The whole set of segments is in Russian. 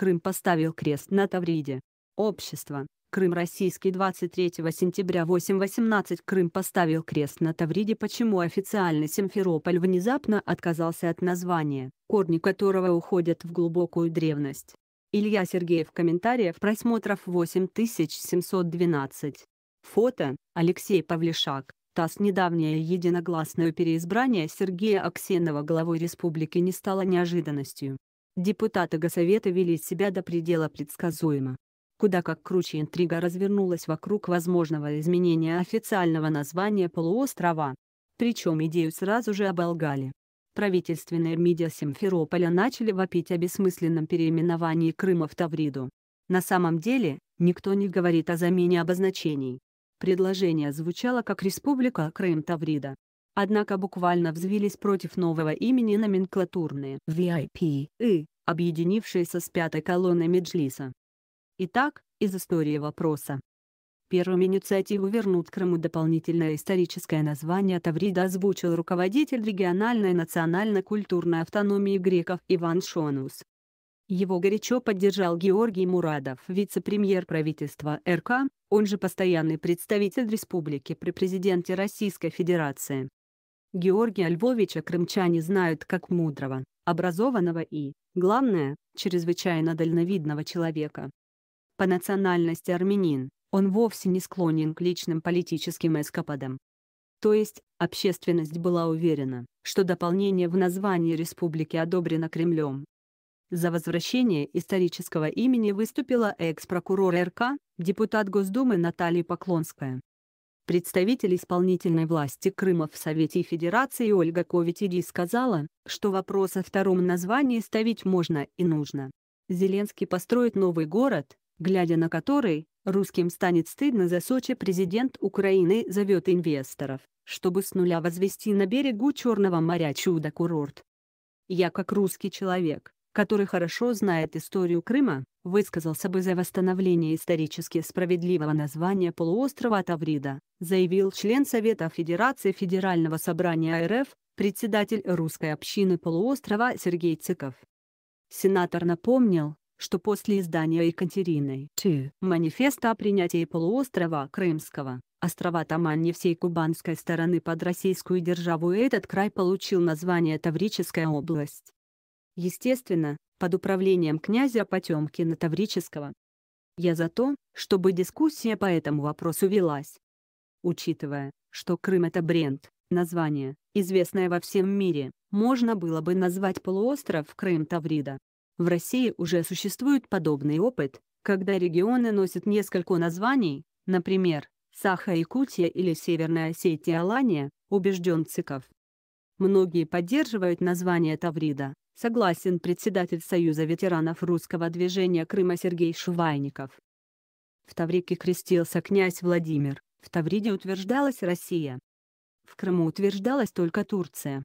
Крым поставил крест на Тавриде. Общество. Крым российский 23 сентября 8.18 Крым поставил крест на Тавриде Почему официальный Симферополь внезапно отказался от названия, корни которого уходят в глубокую древность? Илья Сергеев Комментариев просмотров 8712 Фото Алексей Павлишак ТАСС Недавнее единогласное переизбрание Сергея Аксенова главой республики не стало неожиданностью. Депутаты Госсовета вели себя до предела предсказуемо куда как круче интрига развернулась вокруг возможного изменения официального названия полуострова. Причем идею сразу же оболгали. Правительственные медиа Симферополя начали вопить о бессмысленном переименовании Крыма в Тавриду. На самом деле, никто не говорит о замене обозначений. Предложение звучало как «Республика Крым-Таврида». Однако буквально взвились против нового имени номенклатурные VIP и, объединившиеся с пятой колонной Меджлиса. Итак, из истории вопроса. Первым инициативу вернуть Крыму дополнительное историческое название Таврида озвучил руководитель региональной национально-культурной автономии греков Иван Шонус. Его горячо поддержал Георгий Мурадов, вице-премьер правительства РК, он же постоянный представитель республики при президенте Российской Федерации. Георгия Львовича крымчане знают как мудрого, образованного и, главное, чрезвычайно дальновидного человека. По национальности армянин, он вовсе не склонен к личным политическим эскападам. То есть, общественность была уверена, что дополнение в названии республики одобрено Кремлем. За возвращение исторического имени выступила экс-прокурор РК, депутат Госдумы Наталья Поклонская. Представитель исполнительной власти Крыма в Совете Федерации Ольга Коветиди сказала, что вопрос о втором названии ставить можно и нужно. Зеленский построит новый город, глядя на который, русским станет стыдно за Сочи президент Украины зовет инвесторов, чтобы с нуля возвести на берегу Черного моря чудо-курорт. Я как русский человек, который хорошо знает историю Крыма, высказался бы за восстановление исторически справедливого названия полуострова Таврида, заявил член Совета Федерации Федерального собрания РФ, председатель русской общины полуострова Сергей Циков. Сенатор напомнил, что после издания Екатериной II манифеста о принятии полуострова Крымского, острова Тамань всей кубанской стороны под российскую державу этот край получил название Таврическая область. Естественно, под управлением князя Потемкина Таврического. Я за то, чтобы дискуссия по этому вопросу велась. Учитывая, что Крым это бренд, название, известное во всем мире, можно было бы назвать полуостров Крым Таврида. В России уже существует подобный опыт, когда регионы носят несколько названий, например, Саха-Якутия или Северная Осетия-Алания, убежден Циков. Многие поддерживают название Таврида, согласен председатель Союза ветеранов русского движения Крыма Сергей Шувайников. В Таврике крестился князь Владимир, в Тавриде утверждалась Россия. В Крыму утверждалась только Турция.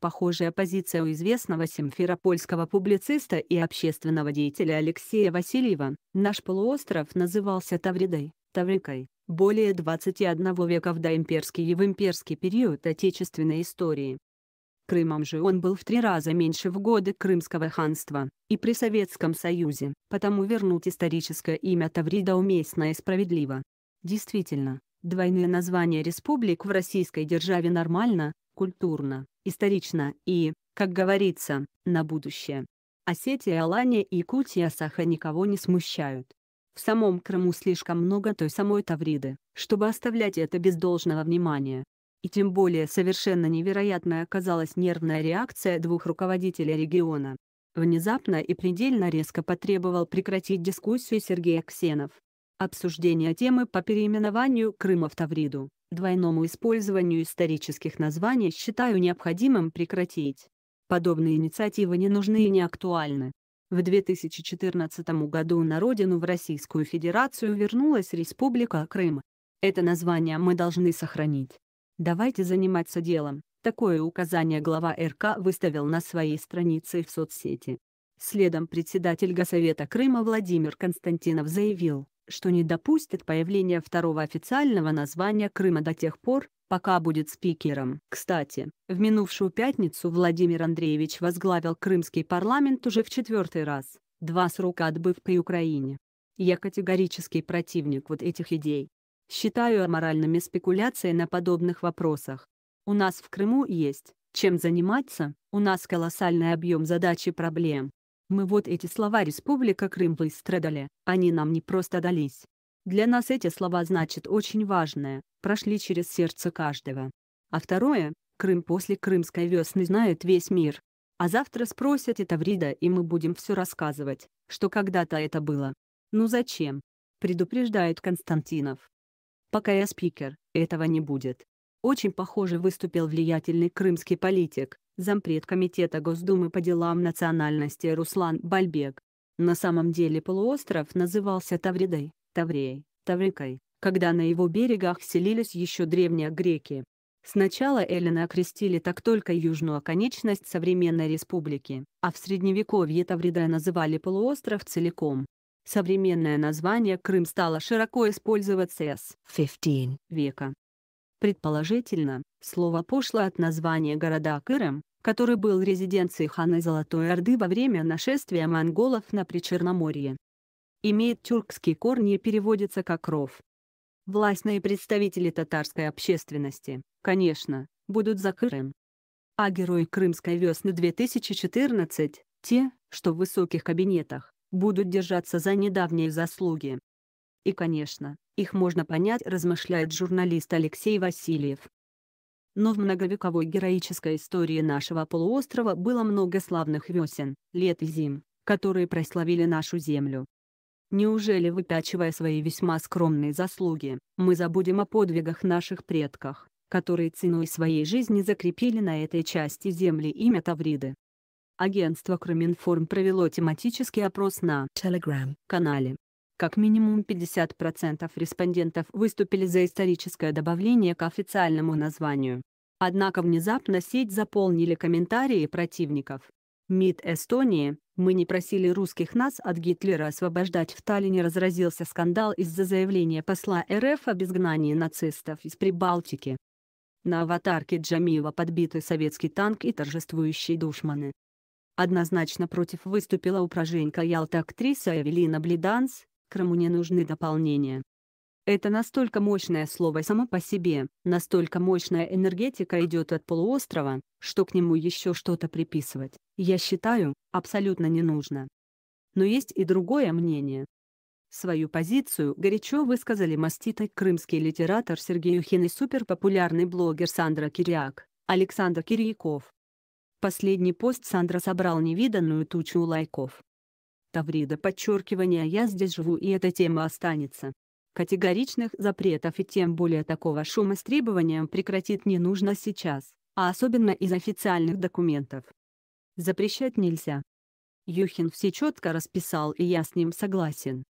Похожая позиция у известного симферопольского публициста и общественного деятеля Алексея Васильева. Наш полуостров назывался Тавридой, Таврикой, более 21 века в доимперский и в имперский период отечественной истории. Крымом же он был в три раза меньше в годы Крымского ханства и при Советском Союзе, потому вернуть историческое имя Таврида уместно и справедливо. Действительно, двойные названия республик в российской державе нормально, культурно, исторично и, как говорится, на будущее. Осетия, Алания и Якутия Саха никого не смущают. В самом Крыму слишком много той самой Тавриды, чтобы оставлять это без должного внимания. И тем более совершенно невероятной оказалась нервная реакция двух руководителей региона. Внезапно и предельно резко потребовал прекратить дискуссию Сергей Аксенов. Обсуждение темы по переименованию Крыма в Тавриду двойному использованию исторических названий считаю необходимым прекратить. Подобные инициативы не нужны и не актуальны. В 2014 году на родину в Российскую Федерацию вернулась Республика Крым. Это название мы должны сохранить. Давайте заниматься делом. Такое указание глава РК выставил на своей странице в соцсети. Следом председатель Госсовета Крыма Владимир Константинов заявил, что не допустит появления второго официального названия Крыма до тех пор, пока будет спикером. Кстати, в минувшую пятницу Владимир Андреевич возглавил крымский парламент уже в четвертый раз. два срока отбывкой Украине. Я категорический противник вот этих идей. Считаю аморальными спекуляции на подобных вопросах. У нас в Крыму есть чем заниматься, у нас колоссальный объем задач и проблем. Мы вот эти слова «Республика Крым» выстрадали, они нам не просто дались. Для нас эти слова значат очень важное, прошли через сердце каждого. А второе, Крым после Крымской весны знает весь мир. А завтра спросят это Врида и мы будем все рассказывать, что когда-то это было. Ну зачем? Предупреждает Константинов. Пока я спикер, этого не будет. Очень похоже выступил влиятельный крымский политик, зампред Комитета Госдумы по делам национальности Руслан Бальбек. На самом деле полуостров назывался Тавридой, Тавреей, Таврикой, когда на его берегах селились еще древние греки. Сначала эллины окрестили так только южную оконечность современной республики, а в средневековье Тавридой называли полуостров целиком. Современное название Крым стало широко использоваться с 15 века. Предположительно, слово пошло от названия города Кырым, который был резиденцией хана Золотой Орды во время нашествия монголов на Причерноморье имеет тюркские корни и переводится как «ров». Властные представители татарской общественности, конечно, будут за Крым. А герои Крымской весны 2014, те, что в высоких кабинетах, будут держаться за недавние заслуги. И конечно, их можно понять, размышляет журналист Алексей Васильев. Но в многовековой героической истории нашего полуострова было много славных весен, лет и зим, которые прославили нашу землю. Неужели выпячивая свои весьма скромные заслуги, мы забудем о подвигах наших предков, которые ценой своей жизни закрепили на этой части земли имя Тавриды? Агентство Крыминформ провело тематический опрос на Telegram-канале. Как минимум 50% респондентов выступили за историческое добавление к официальному названию. Однако внезапно сеть заполнили комментарии противников. МИД Эстонии, мы не просили русских нас от Гитлера освобождать в Таллине разразился скандал из-за заявления посла РФ об изгнании нацистов из Прибалтики. На аватарке Джамиева подбитый советский танк и торжествующие душманы. Однозначно против выступила упражненька Ялта-актриса Эвелина Блиданс, Крыму не нужны дополнения. Это настолько мощное слово само по себе, настолько мощная энергетика идет от полуострова, что к нему еще что-то приписывать, я считаю, абсолютно не нужно. Но есть и другое мнение. Свою позицию горячо высказали маститый крымский литератор Сергей Юхин и суперпопулярный блогер Сандра Кириак, Александр Кирьяков. Последний пост Сандра собрал невиданную тучу лайков. Таврида подчеркивание «я здесь живу» и эта тема останется. Категоричных запретов и тем более такого шума с требованием прекратить не нужно сейчас, а особенно из официальных документов. Запрещать нельзя. Юхин все четко расписал и я с ним согласен.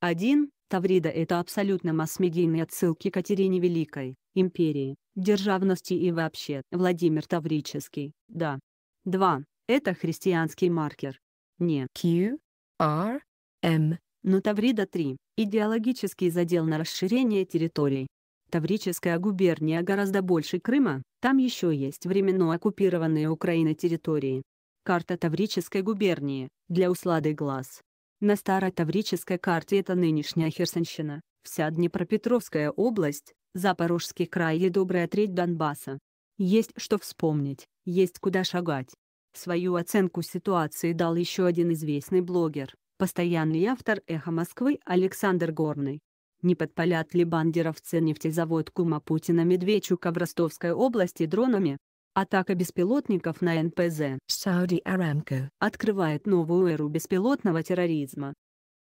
1. Таврида – это абсолютно масс-медийные отсылки Катерине Великой, империи, державности и вообще, Владимир Таврический, да. 2. Это христианский маркер. Не Q, R, M, но Таврида 3 – идеологический задел на расширение территорий. Таврическая губерния гораздо больше Крыма, там еще есть временно оккупированные Украиной территории. Карта Таврической губернии, для услады глаз. На старой Таврической карте это нынешняя Херсонщина, вся Днепропетровская область, Запорожский край и добрая треть Донбасса. Есть что вспомнить, есть куда шагать. Свою оценку ситуации дал еще один известный блогер, Постоянный автор «Эхо Москвы» Александр Горный. Не подпалят ли бандеровцы нефтезавод Кума Путина Медведчука в Ростовской области дронами? Атака беспилотников на НПЗ Saudi Aramco открывает новую эру беспилотного терроризма.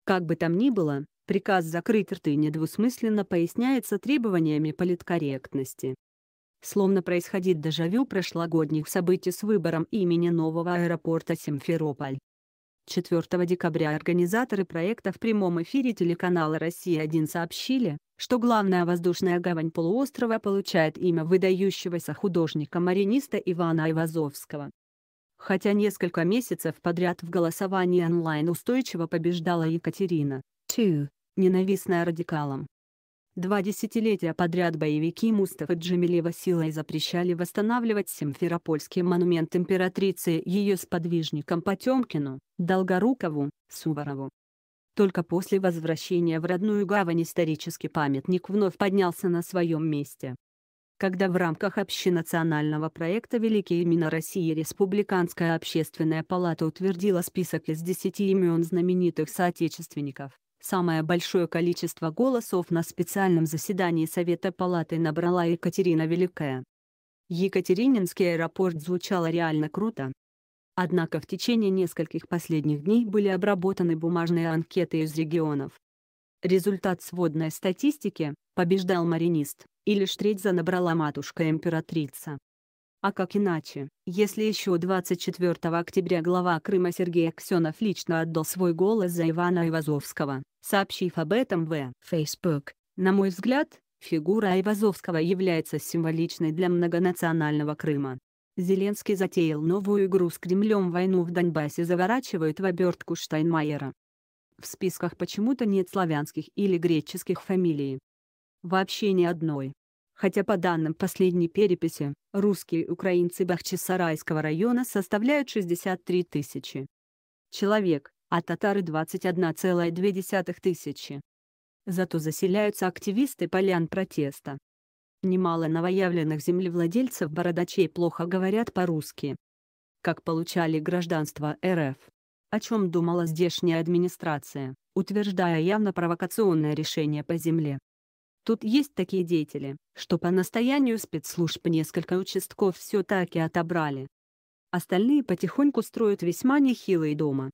Как бы там ни было, приказ закрыть рты недвусмысленно поясняется требованиями политкорректности. Словно происходит дежавю прошлогодних событий с выбором имени нового аэропорта Симферополь. 4 декабря организаторы проекта в прямом эфире телеканала «Россия-1» сообщили, что главная воздушная гавань полуострова получает имя выдающегося художника-мариниста Ивана Айвазовского. Хотя несколько месяцев подряд в голосовании онлайн устойчиво побеждала Екатерина, 2, ненавистная радикалам. Два десятилетия подряд боевики Мустафа Джемилева силой запрещали восстанавливать Симферопольский монумент императрице ее сподвижникам Потемкину, Долгорукову, Суворову. Только после возвращения в родную гавань исторический памятник вновь поднялся на своем месте. Когда в рамках общенационального проекта «Великие имена России» Республиканская общественная палата утвердила список из 10 имен знаменитых соотечественников, Самое большое количество голосов на специальном заседании Совета Палаты набрала Екатерина Великая. Екатерининский аэропорт звучало реально круто. Однако в течение нескольких последних дней были обработаны бумажные анкеты из регионов. Результат сводной статистики – побеждал маринист, и лишь треть за набрала матушка-императрица. А как иначе, если еще 24 октября глава Крыма Сергей Аксенов лично отдал свой голос за Ивана Ивазовского, сообщив об этом в Facebook. На мой взгляд, фигура Айвазовского является символичной для многонационального Крыма. Зеленский затеял новую игру с Кремлем войну в Донбассе заворачивают в обертку Штайнмайера. В списках почему-то нет славянских или греческих фамилий. Вообще ни одной. Хотя по данным последней переписи, русские украинцы Бахчисарайского района составляют 63 тысячи человек, а татары 21,2 тысячи. Зато заселяются активисты полян протеста. Немало новоявленных землевладельцев бородачей плохо говорят по-русски. Как получали гражданство РФ. О чем думала здешняя администрация, утверждая явно провокационное решение по земле. Тут есть такие деятели, что по настоянию спецслужб несколько участков все-таки отобрали. Остальные потихоньку строят весьма нехилые дома.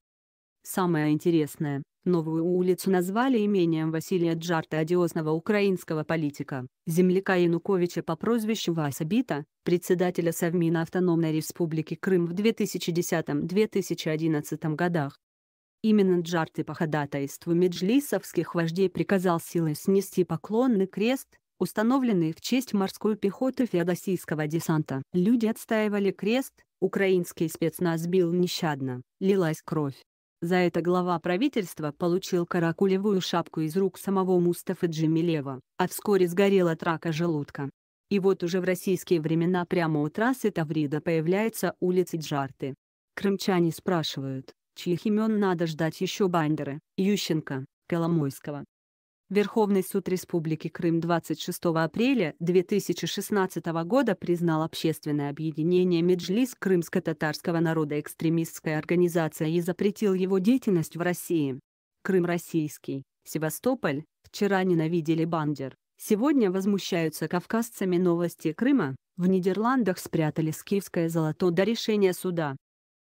Самое интересное, новую улицу назвали имением Василия Джарта одиозного украинского политика, земляка Януковича по прозвищу Вася Бита, председателя Совмина Автономной Республики Крым в 2010-2011 годах. Именно Джарты по ходатайству меджлисовских вождей приказал силой снести поклонный крест, установленный в честь морской пехоты феодосийского десанта. Люди отстаивали крест, украинский спецназ бил нещадно, лилась кровь. За это глава правительства получил каракулевую шапку из рук самого Мустафы Джемилева, а вскоре сгорел от рака желудка. И вот уже в российские времена прямо у трассы Таврида появляется улица Джарты. Крымчане спрашивают, чьих имен надо ждать еще Бандеры, Ющенко, Коломойского. Верховный суд Республики Крым 26 апреля 2016 года признал общественное объединение Меджлис крымско-татарского народа экстремистской организацией и запретил его деятельность в России. Крым российский, Севастополь, вчера ненавидели Бандер, сегодня возмущаются кавказцами новости Крыма, в Нидерландах спрятали скифское золото до решения суда.